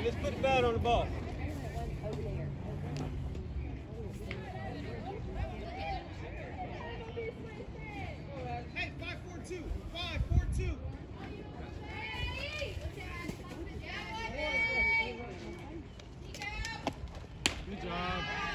Hey, let's put the bat on the ball. Hey, five, four, two. Five, four, two. Good job.